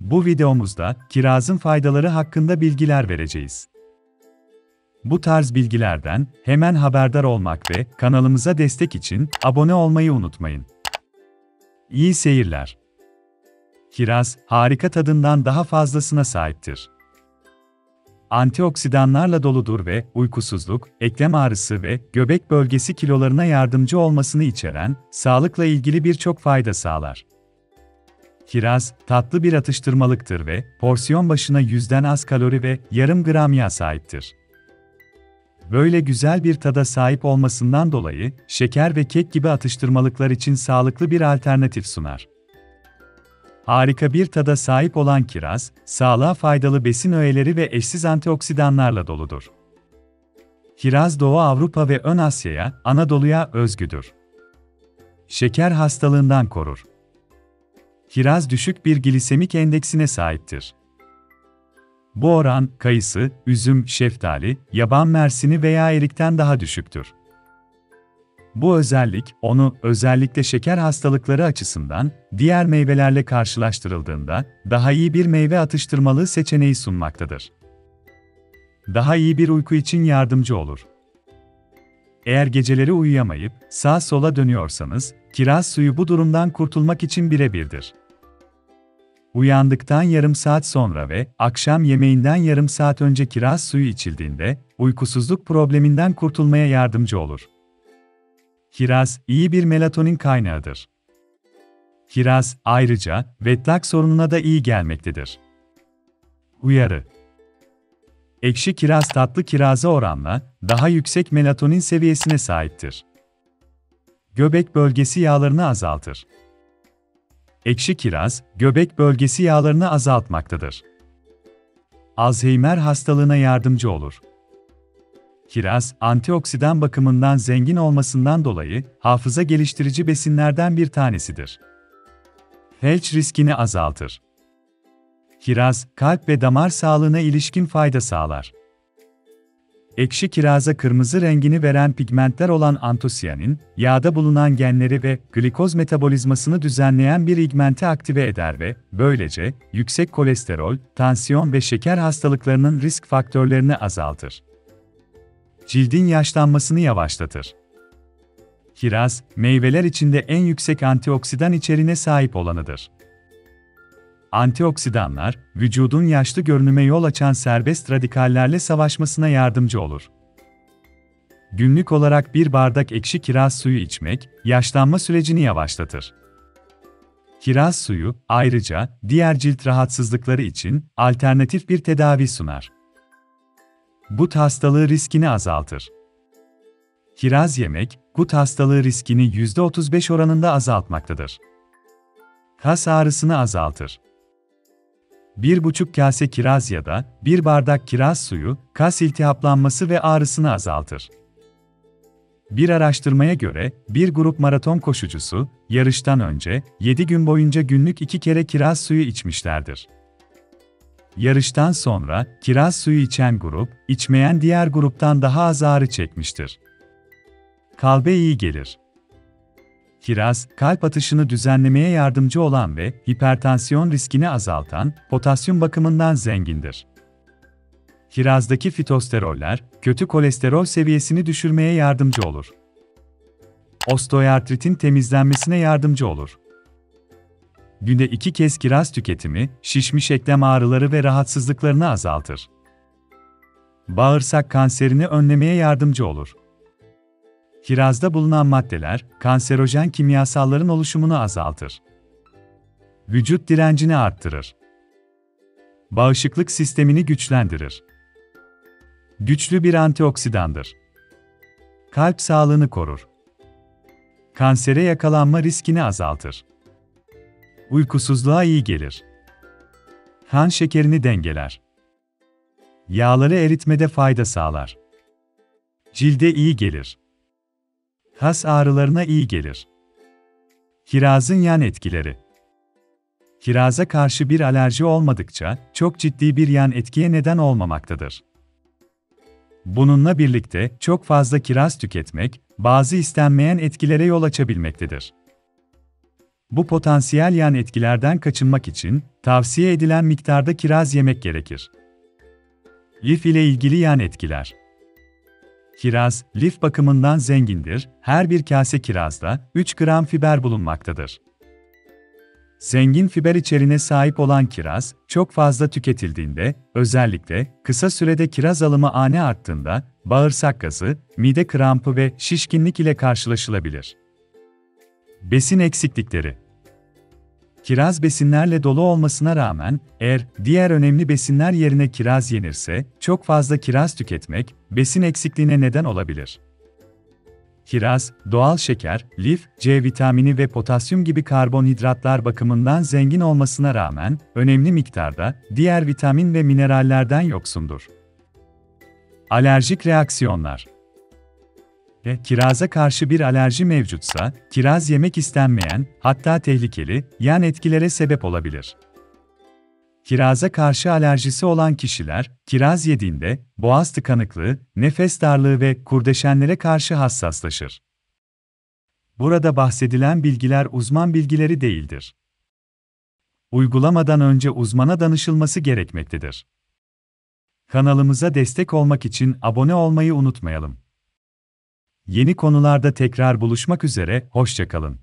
Bu videomuzda kirazın faydaları hakkında bilgiler vereceğiz. Bu tarz bilgilerden hemen haberdar olmak ve kanalımıza destek için abone olmayı unutmayın. İyi seyirler. Kiraz, harika tadından daha fazlasına sahiptir. Antioksidanlarla doludur ve uykusuzluk, eklem ağrısı ve göbek bölgesi kilolarına yardımcı olmasını içeren, sağlıkla ilgili birçok fayda sağlar. Kiraz, tatlı bir atıştırmalıktır ve porsiyon başına yüzden az kalori ve yarım gram yağ sahiptir. Böyle güzel bir tada sahip olmasından dolayı, şeker ve kek gibi atıştırmalıklar için sağlıklı bir alternatif sunar. Harika bir tada sahip olan kiraz, sağlığa faydalı besin öğeleri ve eşsiz antioksidanlarla doludur. Kiraz Doğu Avrupa ve Ön Asya'ya, Anadolu'ya özgüdür. Şeker hastalığından korur. Kiraz düşük bir glisemik endeksine sahiptir. Bu oran, kayısı, üzüm, şeftali, yaban mersini veya erikten daha düşüktür. Bu özellik, onu özellikle şeker hastalıkları açısından diğer meyvelerle karşılaştırıldığında daha iyi bir meyve atıştırmalığı seçeneği sunmaktadır. Daha iyi bir uyku için yardımcı olur. Eğer geceleri uyuyamayıp sağa sola dönüyorsanız, kiraz suyu bu durumdan kurtulmak için birebirdir. Uyandıktan yarım saat sonra ve akşam yemeğinden yarım saat önce kiraz suyu içildiğinde, uykusuzluk probleminden kurtulmaya yardımcı olur. Kiraz, iyi bir melatonin kaynağıdır. Kiraz, ayrıca, vetlak sorununa da iyi gelmektedir. Uyarı Ekşi kiraz tatlı kiraza oranla, daha yüksek melatonin seviyesine sahiptir. Göbek bölgesi yağlarını azaltır. Ekşi kiraz, göbek bölgesi yağlarını azaltmaktadır. Alzheimer hastalığına yardımcı olur. Kiraz, antioksidan bakımından zengin olmasından dolayı hafıza geliştirici besinlerden bir tanesidir. Felç riskini azaltır. Kiraz, kalp ve damar sağlığına ilişkin fayda sağlar. Ekşi kiraza kırmızı rengini veren pigmentler olan antosiyanin, yağda bulunan genleri ve glikoz metabolizmasını düzenleyen bir pigmenti aktive eder ve böylece yüksek kolesterol, tansiyon ve şeker hastalıklarının risk faktörlerini azaltır. Cildin yaşlanmasını yavaşlatır. Kiraz, meyveler içinde en yüksek antioksidan içeriğine sahip olanıdır. Antioksidanlar, vücudun yaşlı görünüme yol açan serbest radikallerle savaşmasına yardımcı olur. Günlük olarak bir bardak ekşi kiraz suyu içmek, yaşlanma sürecini yavaşlatır. Kiraz suyu, ayrıca, diğer cilt rahatsızlıkları için alternatif bir tedavi sunar. Gut hastalığı riskini azaltır. Kiraz yemek, gut hastalığı riskini %35 oranında azaltmaktadır. Kas ağrısını azaltır. 1,5 kase kiraz ya da 1 bardak kiraz suyu, kas iltihaplanması ve ağrısını azaltır. Bir araştırmaya göre, bir grup maraton koşucusu, yarıştan önce 7 gün boyunca günlük 2 kere kiraz suyu içmişlerdir. Yarıştan sonra, kiraz suyu içen grup, içmeyen diğer gruptan daha az ağrı çekmiştir. Kalbe iyi gelir. Kiraz, kalp atışını düzenlemeye yardımcı olan ve hipertansiyon riskini azaltan, potasyum bakımından zengindir. Kirazdaki fitosteroller, kötü kolesterol seviyesini düşürmeye yardımcı olur. Osteoartritin temizlenmesine yardımcı olur. Günde iki kez kiraz tüketimi, şişmiş eklem ağrıları ve rahatsızlıklarını azaltır. Bağırsak kanserini önlemeye yardımcı olur. Kirazda bulunan maddeler, kanserojen kimyasalların oluşumunu azaltır. Vücut direncini arttırır. Bağışıklık sistemini güçlendirir. Güçlü bir antioksidandır. Kalp sağlığını korur. Kansere yakalanma riskini azaltır. Uykusuzluğa iyi gelir. Kan şekerini dengeler. Yağları eritmede fayda sağlar. Cilde iyi gelir. Kas ağrılarına iyi gelir. Kirazın yan etkileri. Kiraza karşı bir alerji olmadıkça çok ciddi bir yan etkiye neden olmamaktadır. Bununla birlikte çok fazla kiraz tüketmek bazı istenmeyen etkilere yol açabilmektedir. Bu potansiyel yan etkilerden kaçınmak için tavsiye edilen miktarda kiraz yemek gerekir. Lif ile ilgili yan etkiler. Kiraz, lif bakımından zengindir. Her bir kase kirazda 3 gram fiber bulunmaktadır. Zengin fiber içeriğine sahip olan kiraz, çok fazla tüketildiğinde, özellikle kısa sürede kiraz alımı ani arttığında, bağırsak gazı, mide krampı ve şişkinlik ile karşılaşılabilir. Besin eksiklikleri Kiraz besinlerle dolu olmasına rağmen, eğer diğer önemli besinler yerine kiraz yenirse, çok fazla kiraz tüketmek, besin eksikliğine neden olabilir. Kiraz, doğal şeker, lif, C vitamini ve potasyum gibi karbonhidratlar bakımından zengin olmasına rağmen, önemli miktarda diğer vitamin ve minerallerden yoksundur. Alerjik reaksiyonlar e, kiraza karşı bir alerji mevcutsa, kiraz yemek istenmeyen, hatta tehlikeli, yan etkilere sebep olabilir. Kiraza karşı alerjisi olan kişiler, kiraz yediğinde boğaz tıkanıklığı, nefes darlığı ve kurdeşenlere karşı hassaslaşır. Burada bahsedilen bilgiler uzman bilgileri değildir. Uygulamadan önce uzmana danışılması gerekmektedir. Kanalımıza destek olmak için abone olmayı unutmayalım. Yeni konularda tekrar buluşmak üzere, hoşçakalın.